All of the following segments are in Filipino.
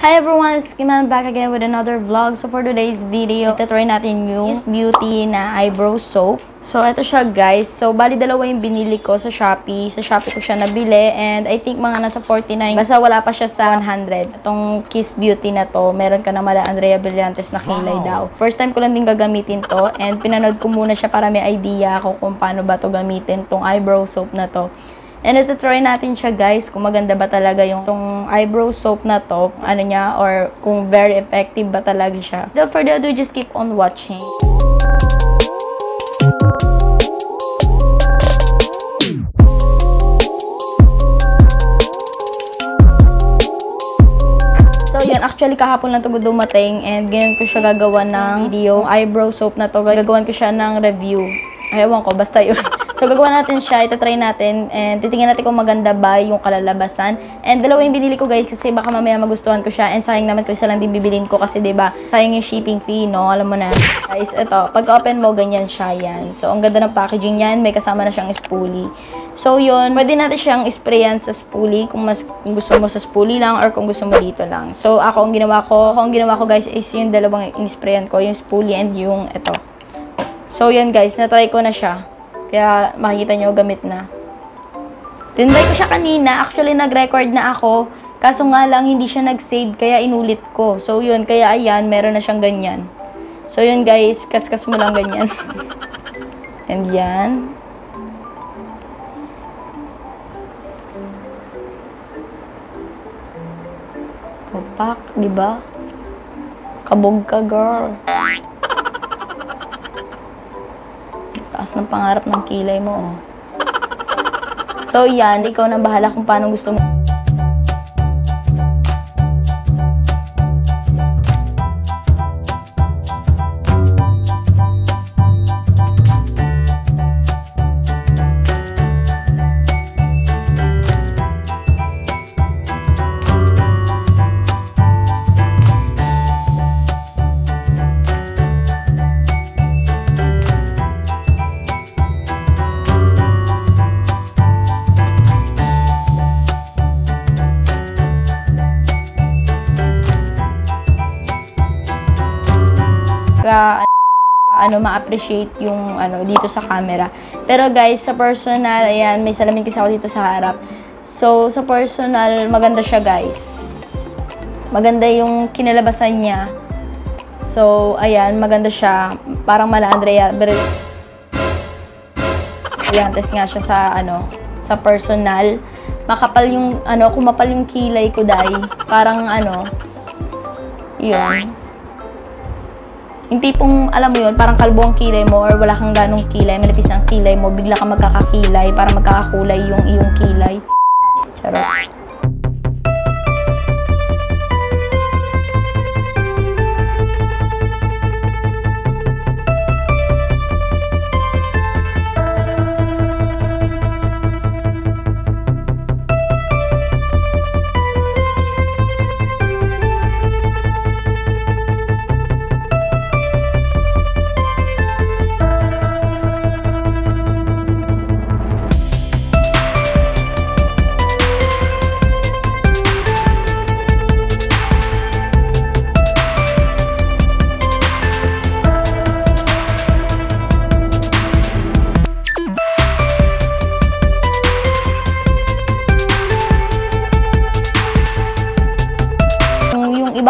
Hi everyone, it's Kiman back again with another vlog. So for today's video, itatry natin yung Kiss Beauty na eyebrow soap. So ito siya guys. So bali dalawa yung binili ko sa Shopee. Sa Shopee ko siya nabili and I think mga nasa 49. Basta wala pa siya sa 100. Itong Kiss Beauty na to, meron ka na mala Andrea Brillantes na kilay daw. First time ko lang din gagamitin to and pinanood ko muna siya para may idea ako kung paano ba to gamitin tong eyebrow soap na to. And ito try natin siya guys, kung maganda ba talaga yung tong eyebrow soap na to, ano niya, or kung very effective ba talaga siya. Without further ado, just keep on watching. So, yan. Actually, kahapon lang ito dumating and ganyan ko siya gagawa ng video. Eyebrow soap na to. Gagawan ko siya ng review. Ewan ko, basta yun. So, gagawa natin siya, itatry natin, and titingnan natin kung maganda ba yung kalalabasan. And dalawa yung binili ko guys, kasi baka mamaya magustuhan ko siya, and sayang naman ko isa lang din bibilin ko, kasi ba sayang yung shipping fee, no? Alam mo na. Guys, ito, pag-open mo, ganyan siya yan. So, ang ganda ng packaging yan, may kasama na siyang spoolie. So, yun, pwede natin siyang sprayan sa spoolie, kung, mas, kung gusto mo sa spoolie lang, or kung gusto mo dito lang. So, ako, ang ginawa ko, ako ang ginawa ko guys, is yung dalawang in-sprayan ko, yung spoolie and yung ito. So, yan guys, na-try ko na siya. Kaya makikita nyo, gamit na. Tinry ko siya kanina. Actually, nag-record na ako. Kaso nga lang, hindi siya nag-save. Kaya inulit ko. So, yun. Kaya ayan, meron na siyang ganyan. So, yun guys. Kaskas mo lang ganyan. And yan. Opak, di ba? Kabog ka, girl. Ng pangarap ng kilay mo, oh. So, yan. Ikaw na bahala kung paano gusto mo. Ka ano ma-appreciate yung ano dito sa camera. Pero guys, sa personal, ayan, may salamin kasi ako dito sa harap. So, sa personal, maganda siya, guys. Maganda yung kinalabasan niya. So, ayan, maganda siya. Parang mala Andrea Brillantes nga siya sa ano, sa personal. Makapal yung ano, kumapal yung kilay ko dai. Parang ano, yun. Yung tipong, alam mo yun, parang kalbo ang kilay mo or wala kang ganong kilay, manipis na ang kilay mo, bigla ka magkakakilay para magkakakulay yung iyong kilay. Charot.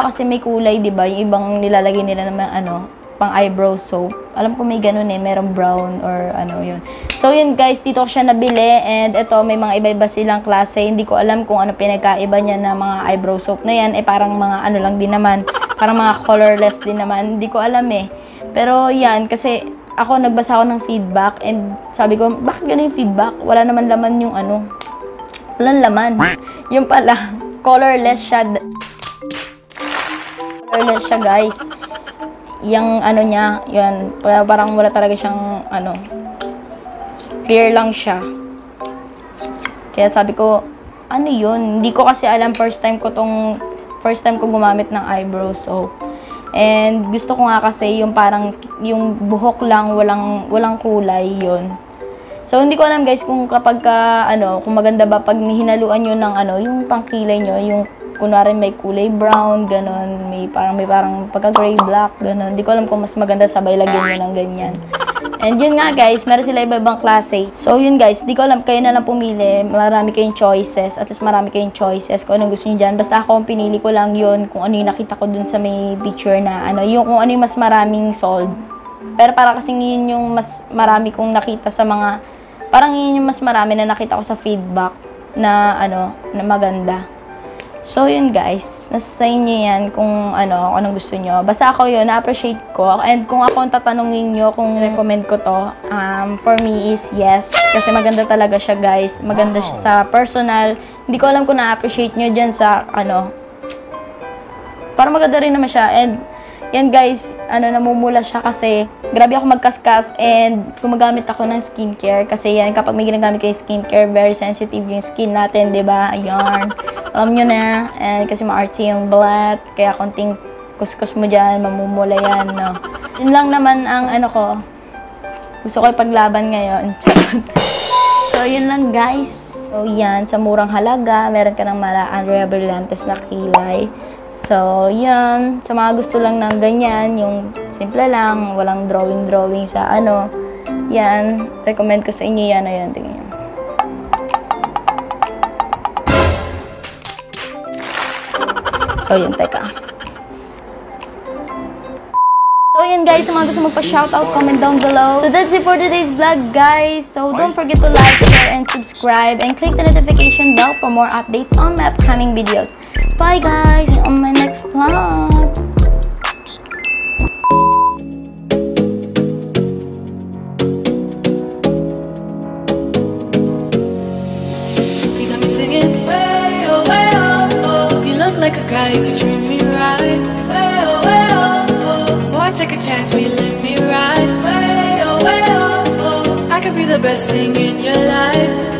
Iba kasi may kulay, 'di ba? Yung ibang nilalagay nila naman ano, pang eyebrow soap. Alam ko may ganun eh, merong brown or ano 'yun. So yun guys, dito ko siya nabili and ito may mga iba-iba silang klase. Hindi ko alam kung ano pinagkaiba niya na mga eyebrow soap na yan. Eh parang mga ano lang din naman, parang mga colorless din naman. Hindi ko alam eh. Pero yan kasi ako nagbasa ako ng feedback and sabi ko, bakit ganun yung feedback? Wala naman laman yung ano. Walang laman. Yung pala, colorless siya colorless siya guys. Yung ano niya yun parang wala talaga siyang ano clear lang siya. Kaya sabi ko ano yun? Hindi ko kasi alam first time ko tong first time ko gumamit ng eyebrow soap. And gusto ko nga kasi yung parang yung buhok lang walang walang kulay yun. So, hindi ko alam guys kung kapag ka, ano, kung maganda ba pag hinaluan nyo ng ano, yung pangkilay nyo, yung kunwari may kulay brown, ganun, may parang may parang pagka gray black, ganun. Di ko alam kung mas maganda sabay lagyan nyo ng ganyan. And yun nga guys, meron sila iba-ibang klase. So yun guys, di ko alam, kayo na lang pumili. Marami kayong choices. At least marami kayong choices kung anong gusto nyo dyan. Basta ako, pinili ko lang yun kung ano yung nakita ko dun sa may picture na ano, yung kung ano yung mas maraming sold. Pero para kasing yun yung mas marami kong nakita sa mga, parang yun yung mas marami na nakita ko sa feedback na ano, na maganda. So, yun guys. Nasa sa inyo yan kung ano, kung anong gusto nyo. Basta ako yun, na-appreciate ko. And kung ako ang tatanungin nyo kung recommend ko to, um, for me is yes. Kasi maganda talaga siya guys. Maganda siya sa personal. Hindi ko alam kung na-appreciate nyo dyan sa ano. Parang maganda rin naman siya. And yan guys, ano, namumula siya kasi grabe ako magkaskas and gumagamit ako ng skincare kasi yan, kapag may ginagamit kayo skincare, very sensitive yung skin natin, ba Ayan. Alam nyo na, and kasi maarte yung blood, kaya konting kuskus mo dyan, mamumula yan, no. Yun lang naman ang ano ko, gusto ko ipaglaban ngayon. so, yun lang guys. So, yan, sa murang halaga, meron ka ng mala Andrea Brillantes na kilay. So, yan. Sa mga gusto lang ng ganyan, yung simple lang, walang drawing-drawing sa ano, yan. Recommend ko sa inyo yan. Ayan, tingnan nyo. So, yun, teka. So, yun guys, sa mga gusto magpa-shoutout, comment down below. So, that's it for today's vlog, guys. So, don't forget to like, share, and subscribe. And click the notification bell for more updates on my upcoming videos. Bye, guys! On my vlog! You got me singing way oh way oh oh. You look like a guy who could treat me right. Way oh way oh oh. Boy, take a chance, will you let me ride? Way oh way oh oh. I could be the best thing in your life.